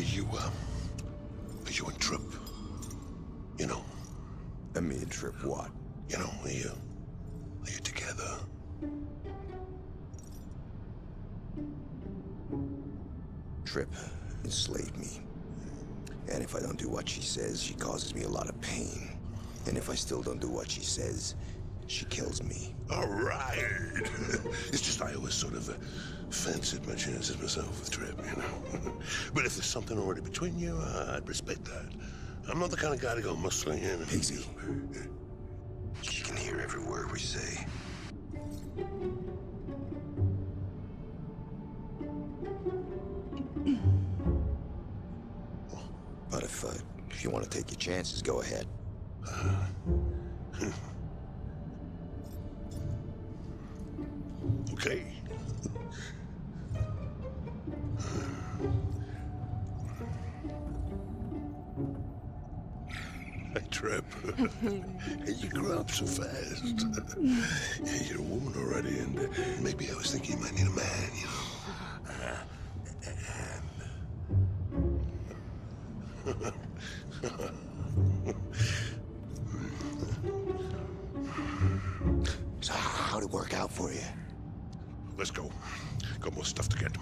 Are you, uh, are you and Trip? You know, And me and Trip what? you know, are you, are you together? Trip enslaved me. And if I don't do what she says, she causes me a lot of pain. And if I still don't do what she says, she kills me. All right. it's just I always sort of uh, fancied my chances myself with Trip, you know. but if there's something already between you, uh, I'd respect that. I'm not the kind of guy to go muscling in. and- Easy. She can hear every word we say. But if, uh, if you want to take your chances, go ahead. Okay. Hey, Trip. hey, you grew up so fast. yeah, you're a woman already, and uh, maybe I was thinking you might need a man, you know. So how'd it work out for you? Let's go. Got more stuff to get.